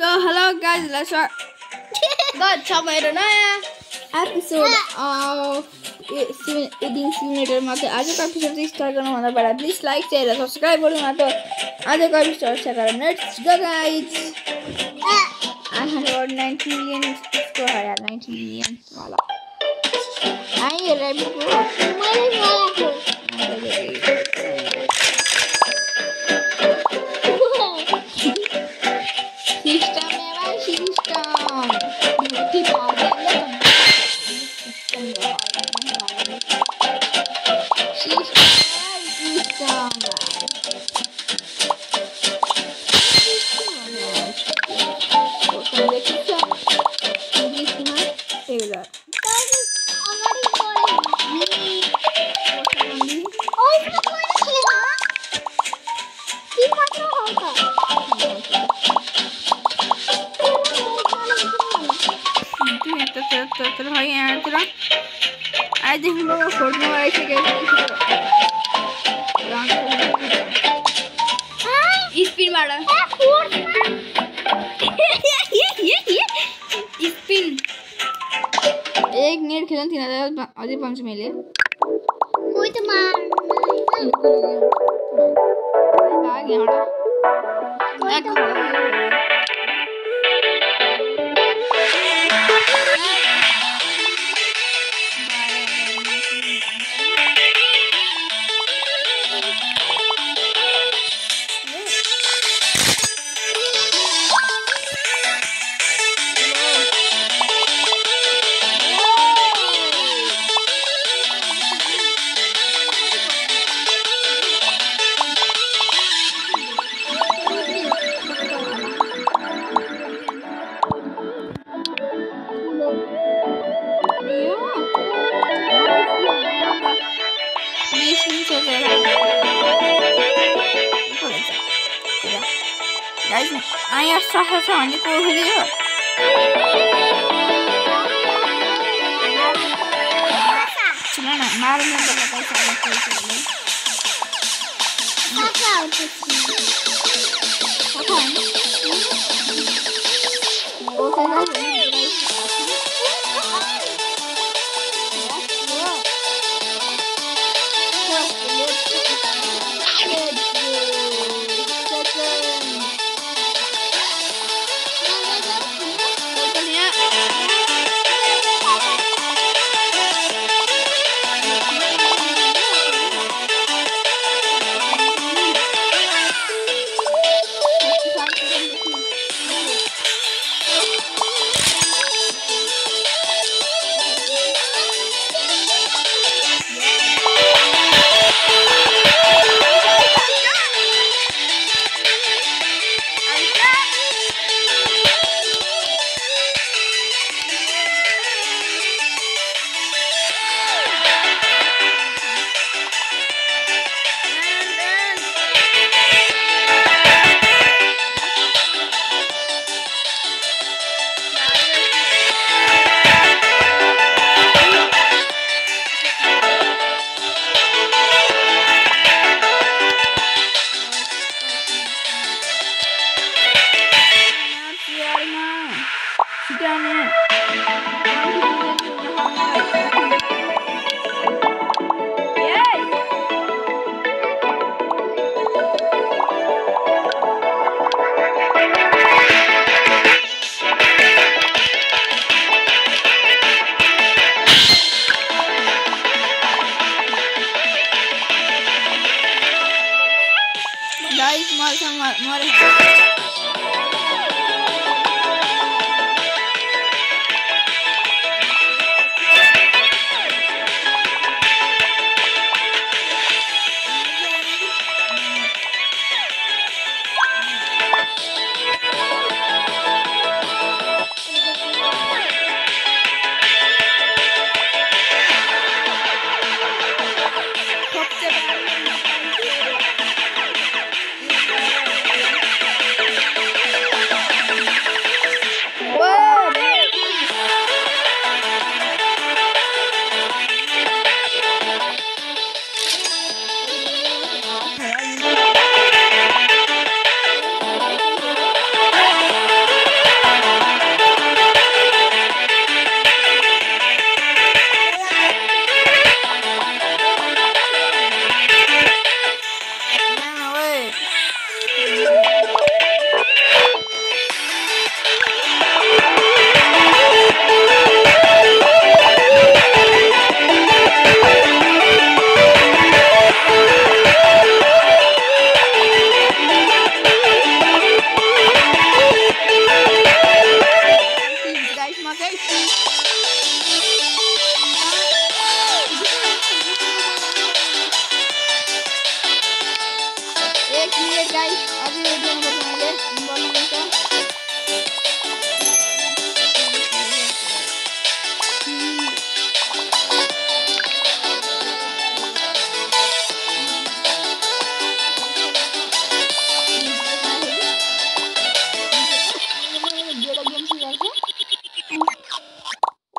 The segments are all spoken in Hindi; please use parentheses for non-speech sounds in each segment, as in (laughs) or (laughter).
So hello guys, let's start (laughs) Good, sama itu naya. episode of Sim- Eating Simulator में तो आज का एपिसोड स्टार्ट करना वाला बड़ा प्लीज लाइक शेयर सब्सक्राइब करो ना तो आज का एपिसोड स्टार्ट करो let's go guys I have about 90 million score है यार 90 मिलियन वाला आई रैबिट को system system, ever system. Beauty power. आज देख हम लोग फोड़ने वाले से कैसे Spin मारा. Spin. एक मिनट खेलन तीन हज़ार अझै पाउँछ मैले। भाग यहाँबाट एक आइस भने पोखरी हो सुन माल मलाई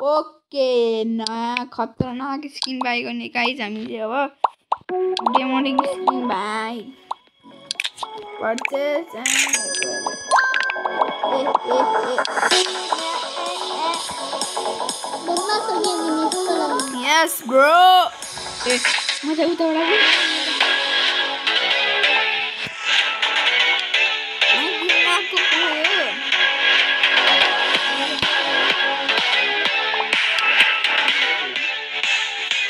ओके नयाँ खतरनाक स्किन बाई गर्ने गाइज हामीले अब demonic skin buy purchase yes bro ए म चाहिँ उताबाट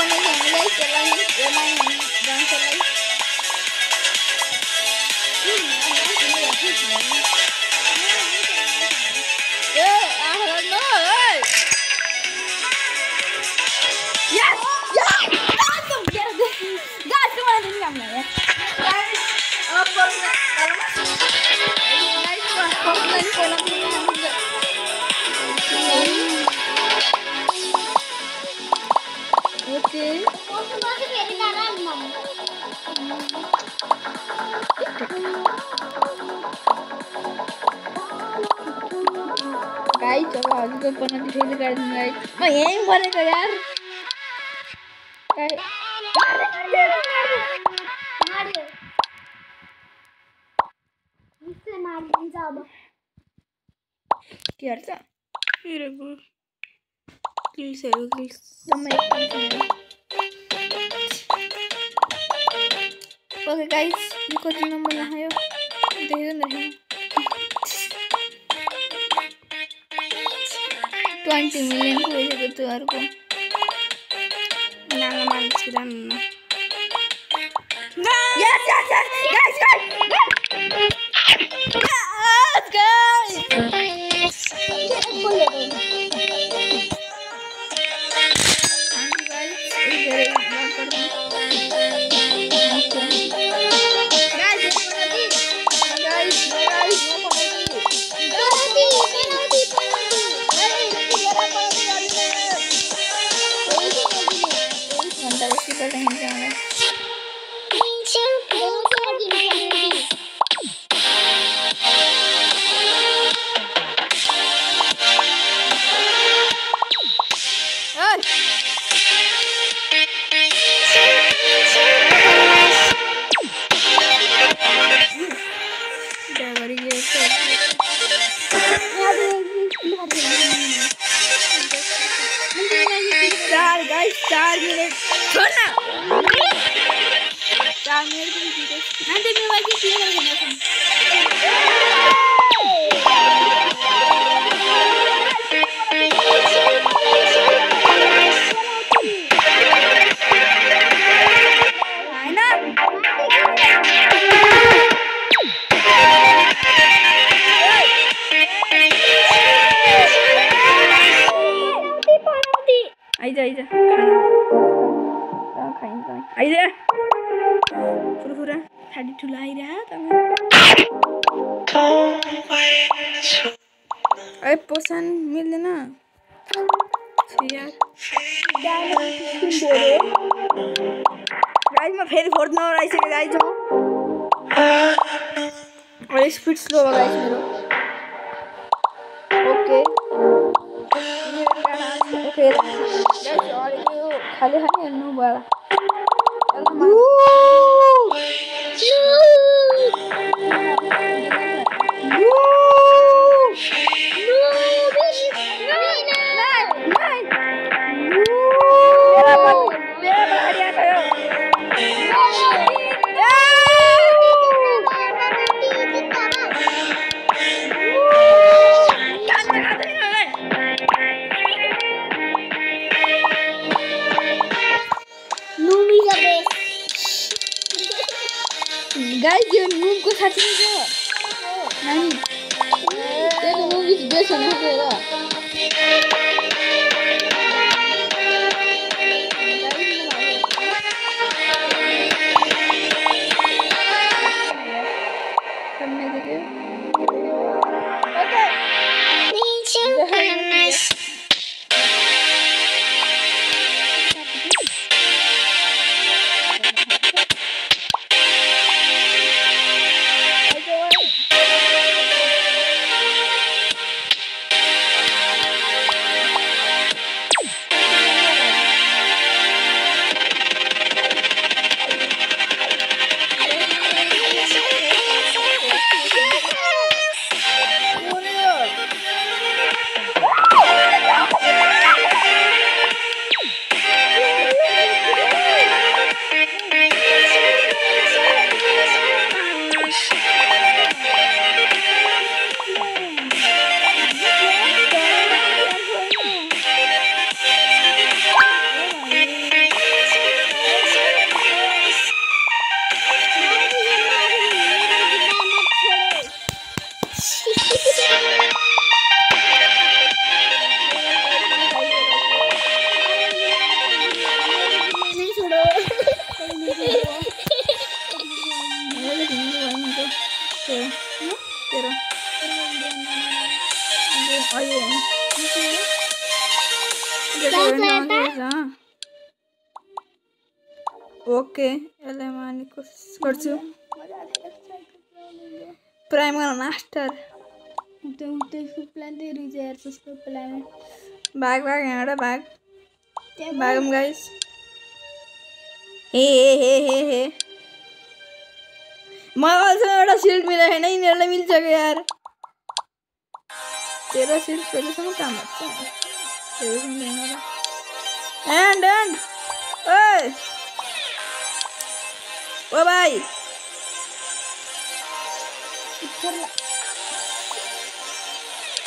con el gemelo y que lo van a aku tuh pernah di sini kan guys. Mau yang mana yaar? Guys. के गर्छ okay guys Yes, yes, yes! Guys, guys! Yes, चार गाइस चार मिनट छोड्न चार मिनट पनि दिँदै Nanti Mila lagi dia lagi पोसन मिल्दैन छी यार गाइजमा फेरि फोर्थ नम्बर आइसक्यो गाइज़ हो अलिक स्पिड स्लो भयो गाइज़ मेरो। ओके ओके गाइज़ अलिक यो खाली खाली हेर्नु भयो मेरा 他今天 ओके गर्छु प्राइम गर्न मास्टर भाग भाग यहाँबाट भाग त्यहाँ guys hey hey hey hey हे मलाई अहिलेसम्म एउटा सिल्ड मिलेको छैन यिनीहरूलाई मिल्छ क्या यार। तेरो सिल्ड पहिलेसम्म काम गर्छ एन्ड एन्ड ओए! Bye bye.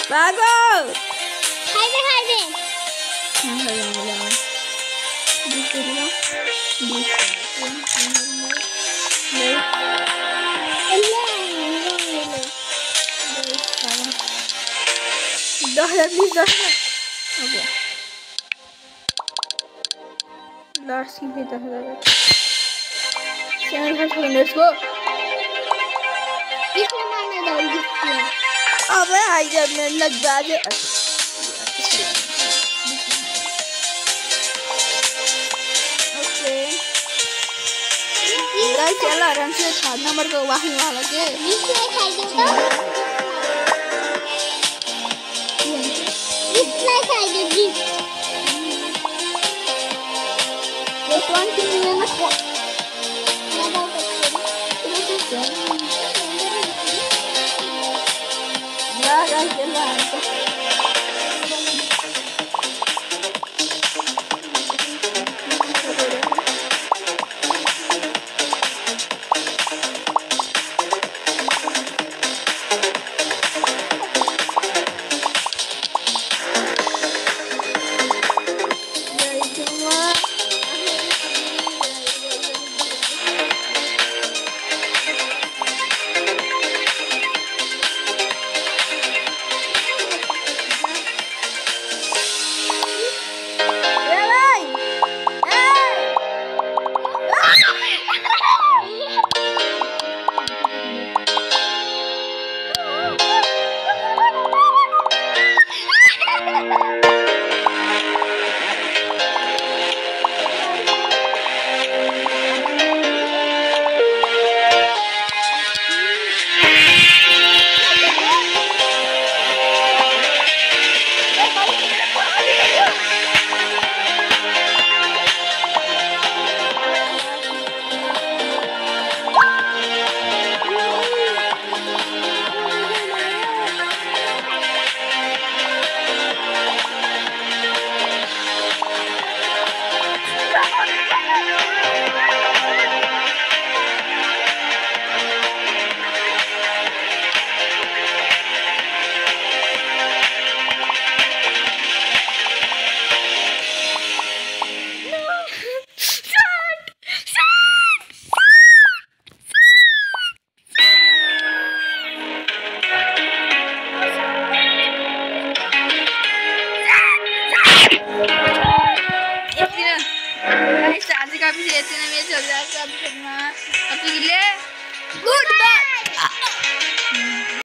Bago. Hide it, hide it. Okay. Last game, 10,000. हज़ार सेवन फाइव हंड्रेड को इसमें मारना दौड़ जिसकी अब आई जब मैं लग जाए चला आराम से थर्ड नंबर को वाही वाला के इसमें खाइदे तो